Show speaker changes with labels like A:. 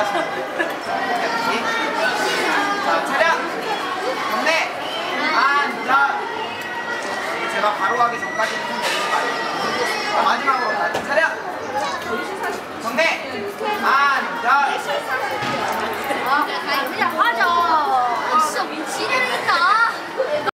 A: 자, 차량! 이제 촬영. 마지막으로 차량! 동네! 안전!
B: 아, 그냥 화져! 아, 진짜 미치겠네.